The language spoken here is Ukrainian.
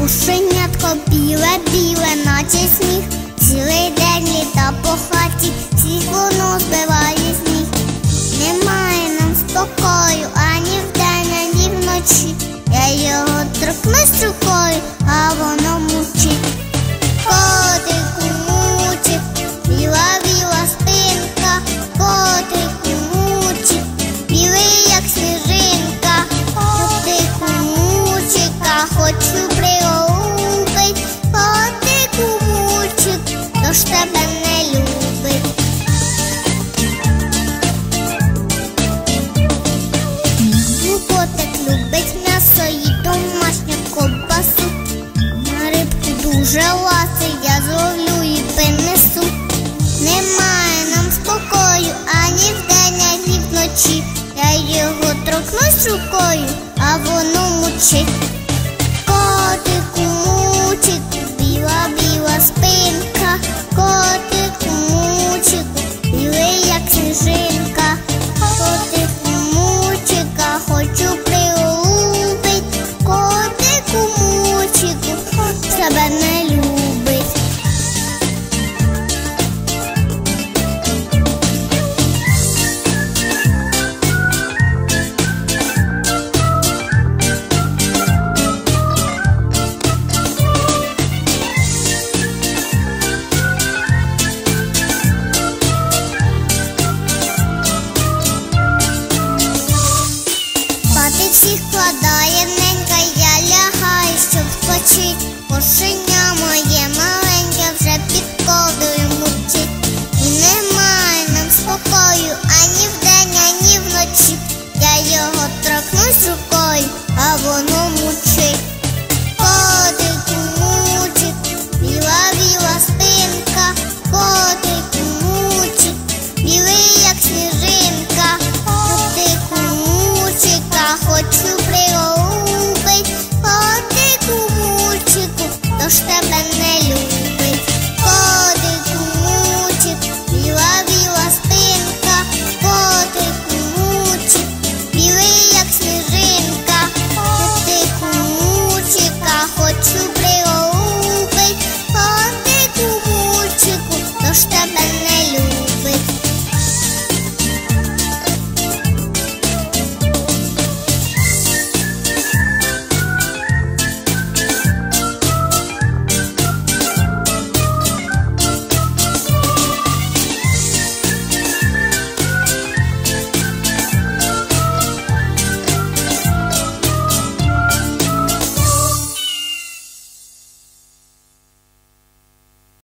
Кушенятко біле, біле, наче сніг. Цілий день літа по хаті, всіх воно збиває сніг. Немає нам спокою ані вдень, ані вночі. Я його торкнусь рукою, а воно мучить. Котику мучить, біла біла спинка, котику мучить, білий як сніжинка, котику мучика, хочу приголубить, котику мучик, хто ж тебе рибку ласи я зловлю і принесу. Немає нам спокою ані вдень, ані вночі. Я його торкнусь рукою, а воно мучить. всіх кладає, ненька я лягаю, щоб почить, пошить. Lord to.